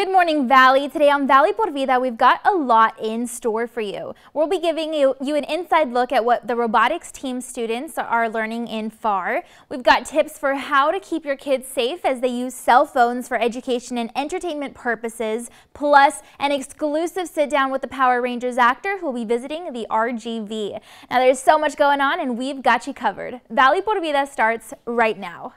Good morning, Valley. Today on Valley Por Vida, we've got a lot in store for you. We'll be giving you, you an inside look at what the robotics team students are learning in Pharr. We've got tips for how to keep your kids safe as they use cell phones for education and entertainment purposes, plus an exclusive sit down with the Power Rangers actor who will be visiting the RGV. Now, there's so much going on, and we've got you covered. Valley Por Vida starts right now.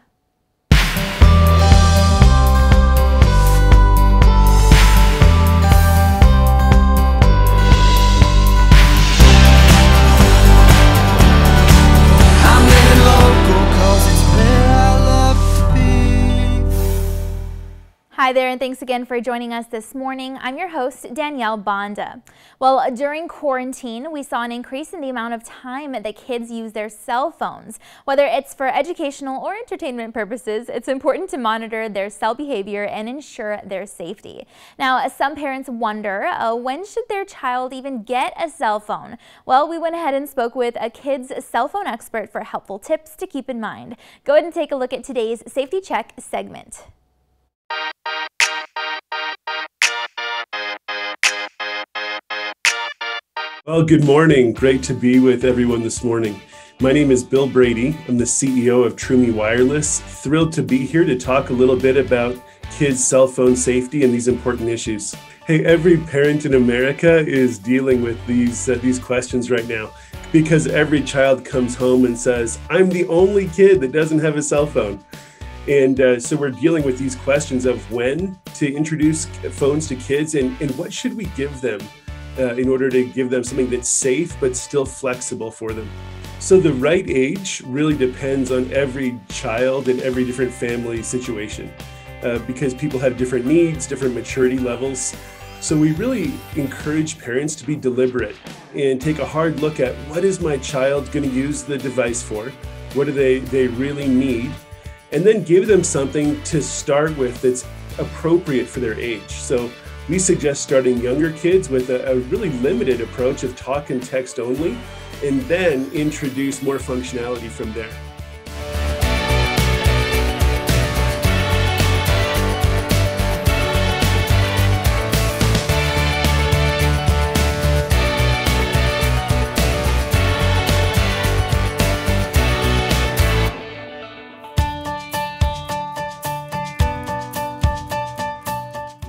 Hi there, and thanks again for joining us this morning. I'm your host, Danielle Banda. Well, during quarantine, we saw an increase in the amount of time that kids use their cell phones. Whether it's for educational or entertainment purposes, it's important to monitor their cell behavior and ensure their safety. Now, some parents wonder, uh, when should their child even get a cell phone? Well, we went ahead and spoke with a kid's cell phone expert for helpful tips to keep in mind. Go ahead and take a look at today's Safety Check segment. Well, good morning. Great to be with everyone this morning. My name is Bill Brady. I'm the CEO of Troomi Wireless. Thrilled to be here to talk a little bit about kids' cell phone safety and these important issues. Hey, every parent in America is dealing with these uh, these questions right now because every child comes home and says, "I'm the only kid that doesn't have a cell phone." And uh, so we're dealing with these questions of when to introduce phones to kids and, and what should we give them uh, in order to give them something that's safe but still flexible for them. So the right age really depends on every child and every different family situation uh, because people have different needs, different maturity levels. So we really encourage parents to be deliberate and take a hard look at what is my child going to use the device for? What do they, they really need? And then give them something to start with that's appropriate for their age. So we suggest starting younger kids with a, a, really limited approach of talk and text only, and then introduce more functionality from there.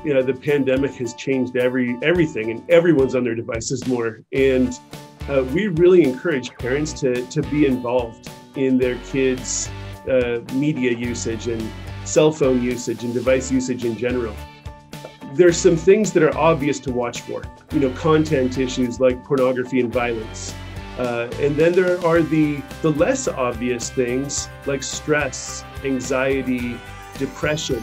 You know the pandemic has changed every everything and everyone's on their devices more. And uh, we really encourage parents to to be involved in their kids uh, media usage and cell phone usage and device usage in general. There's some things that are obvious to watch for you know content issues like pornography and violence. Uh, and then there are the the less obvious things like stress anxiety depression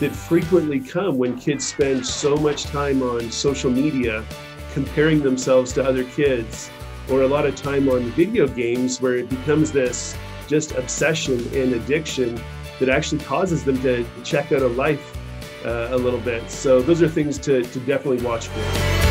that frequently come when kids spend so much time on social media comparing themselves to other kids or a lot of time on video games where it becomes this just obsession and addiction that actually causes them to check out of life uh, a little bit. So those are things to, to definitely watch for.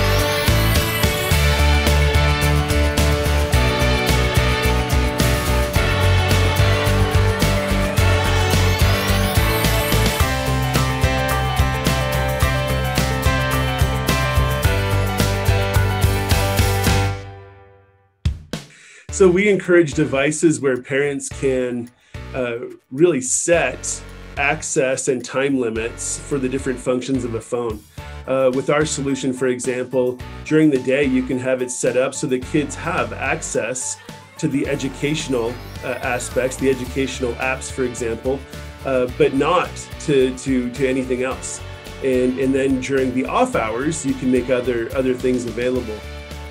So we encourage devices where parents can uh, really set access and time limits for the different functions of a phone. Uh, with our solution, for example, during the day, you can have it set up so the kids have access to the educational uh, aspects, the educational apps, for example, uh, but not to, to, to anything else. And, and then during the off hours, you can make other, other things available.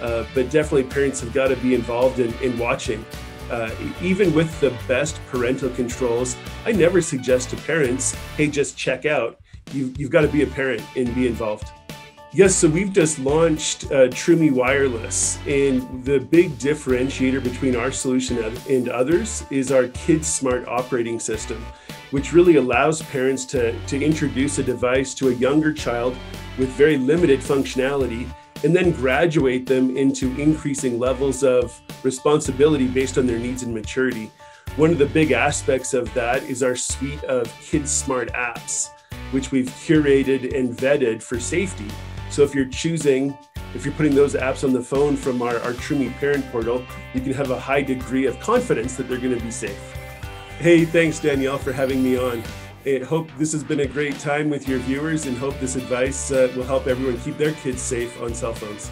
Uh, but definitely parents have got to be involved in, in watching. Uh, even with the best parental controls, I never suggest to parents, hey, just check out. You, you've got to be a parent and be involved. Yes, so we've just launched uh, Troomi Wireless, and the big differentiator between our solution and others is our Kids Smart operating system, which really allows parents to, to introduce a device to a younger child with very limited functionality and then graduate them into increasing levels of responsibility based on their needs and maturity. One of the big aspects of that is our suite of Kids Smart apps. which we've curated and vetted for safety. So if you're choosing, if you're putting those apps on the phone from our, our Troomi parent portal, you can have a high degree of confidence that they're going to be safe. Hey, thanks, Danielle, for having me on. I hope this has been a great time with your viewers and hope this advice uh, will help everyone keep their kids safe on cell phones.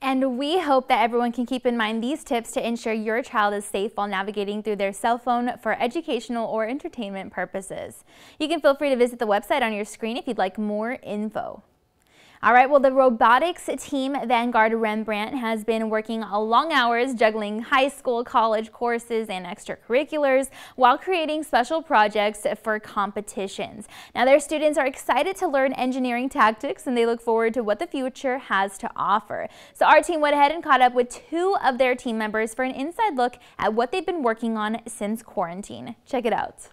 And we hope that everyone can keep in mind these tips to ensure your child is safe while navigating through their cell phone for educational or entertainment purposes. You can feel free to visit the website on your screen if you'd like more info. All right, well, the robotics team Vanguard Rembrandt has been working long hours juggling high school, college courses, and extracurriculars while creating special projects for competitions. Now, their students are excited to learn engineering tactics and they look forward to what the future has to offer. So, our team went ahead and caught up with two of their team members for an inside look at what they've been working on since quarantine. Check it out.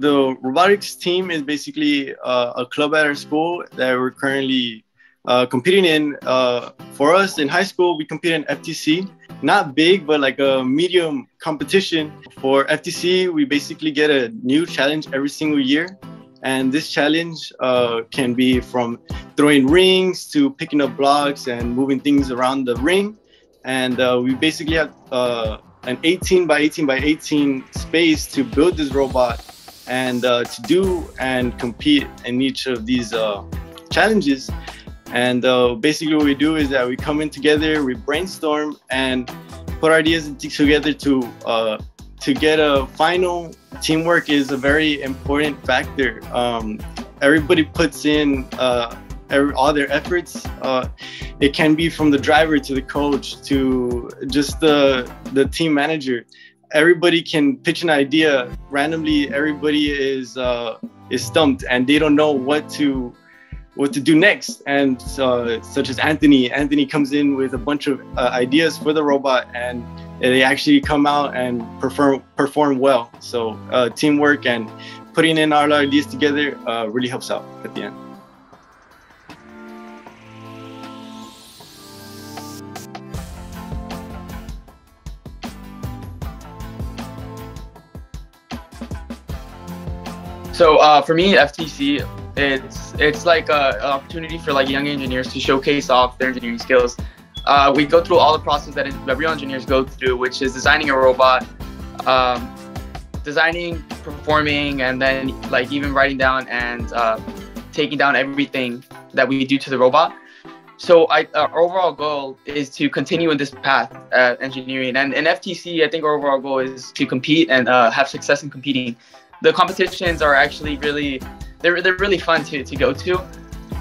The robotics team is basically uh, a club at our school that we're currently uh, competing in. Uh, for us in high school, we compete in FTC. Not big, but like a medium competition. For FTC, we basically get a new challenge every single year. And this challenge uh, can be from throwing rings to picking up blocks and moving things around the ring. And uh, we basically have uh, an 18 by 18 by 18 space to build this robot and uh, to do and compete in each of these uh, challenges. And uh, basically, what we do is that we come in together, we brainstorm, and put ideas together to uh, to get a final. Teamwork is a very important factor. Um, everybody puts in uh, every, all their efforts. Uh, it can be from the driver to the coach to just the the team manager everybody can pitch an idea randomly. Everybody is uh, is stumped and they don't know what to what to do next. And uh, such as anthony. Anthony comes in with a bunch of uh, ideas for the robot and they actually come out and perform perform well. So uh, teamwork and putting in our ideas together uh, really helps out at the end So uh, for me, FTC, it's it's like a, an opportunity for like young engineers to showcase off their engineering skills. Uh, we go through all the process that, real engineers go through, which is designing a robot, um, designing, performing, and then like even writing down and uh, taking down everything that we do to the robot. So I, our overall goal is to continue in this path at engineering. And in FTC, I think our overall goal is to compete and uh, have success in competing the competitions are actually really they're, they're really fun to, to go to.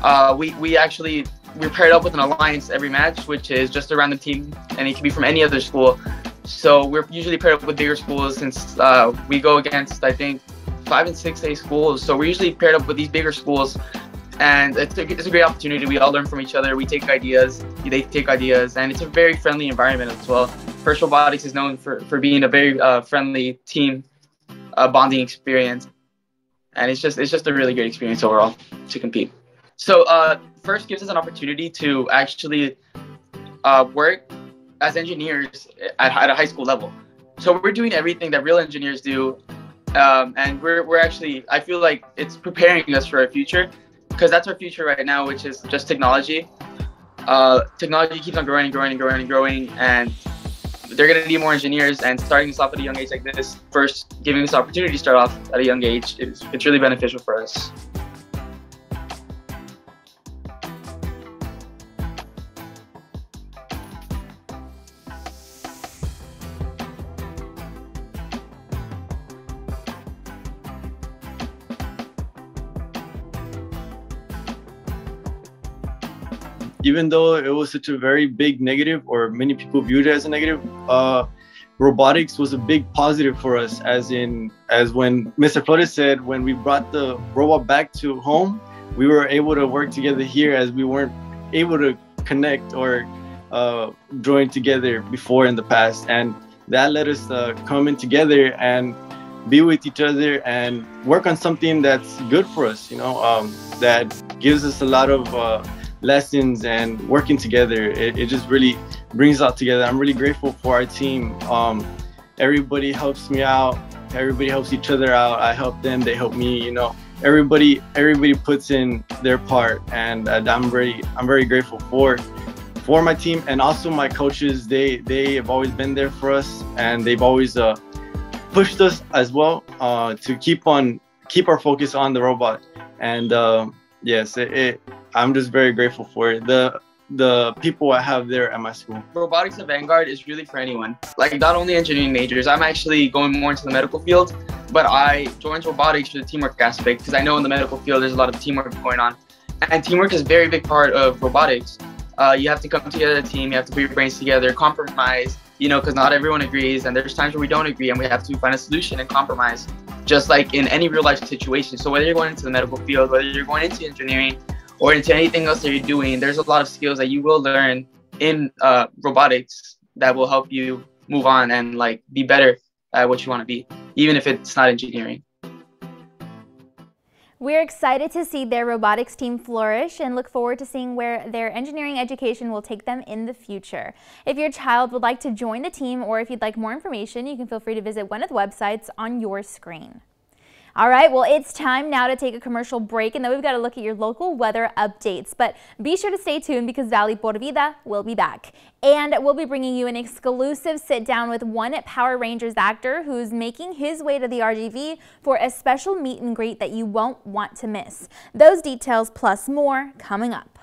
Uh, we, we actually we're paired up with an alliance every match, which is just a random team, and it can be from any other school. So we're usually paired up with bigger schools since uh, we go against I think five and six A schools. So we're usually paired up with these bigger schools, and it's a, it's a great opportunity. We all learn from each other. We take ideas, they take ideas, and it's a very friendly environment as well. First Robotics is known for, for being a very uh, friendly team a bonding experience, and it's just it's just a really great experience overall to compete. So uh, first gives us an opportunity to actually uh, work as engineers at, at a high school level. So we're doing everything that real engineers do, um, and we're we're actually I feel like it's preparing us for our future because that's our future right now, which is just technology. Uh, technology keeps on growing and growing and growing and growing, and they're going to need more engineers and starting us off at a young age like this first giving this opportunity to start off at a young age it's, it's really beneficial for us even though it was such a very big negative, or many people viewed it as a negative, uh, robotics was a big positive for us. As in, as when Mr. Flores said, when we brought the robot back to home, we were able to work together here as we weren't able to connect or uh, join together before in the past, and that let us uh, come in together and be with each other and work on something that's good for us. You know, um, that gives us a lot of uh, lessons and working together. It, it just really brings us together. I'm really grateful for our team. Um, everybody helps me out Everybody helps each other out. I help them. They help me. You know, everybody everybody puts in their part, and uh, I'm very I'm very grateful for for my team and also my coaches. They they have always been there for us, and they've always uh, pushed us as well uh, to keep on keep our focus on the robot. And uh, yes, it, it, I'm just very grateful for it. The the people I have there at my school. Robotics at Vanguard is really for anyone. Like not only engineering majors. I'm actually going more into the medical field, but I joined robotics for the teamwork aspect because I know in the medical field there's a lot of teamwork going on, and teamwork is a very big part of robotics. Uh, you have to come together as a team. You have to put your brains together, compromise. You know, because not everyone agrees, and there's times where we don't agree, and we have to find a solution and compromise, just like in any real life situation. So whether you're going into the medical field, whether you're going into engineering, or into anything else that you're doing, there's a lot of skills that you will learn in uh, robotics that will help you move on and like be better at what you want to be, even if it's not engineering. We're excited to see their robotics team flourish and look forward to seeing where their engineering education will take them in the future. If your child would like to join the team or if you'd like more information, you can feel free to visit one of the websites on your screen. All right, well, it's time now to take a commercial break, and then we've got to look at your local weather updates. But be sure to stay tuned because Valley Por Vida will be back. And we'll be bringing you an exclusive sit down with one Power Rangers actor who's making his way to the RGV for a special meet and greet that you won't want to miss. Those details plus more coming up.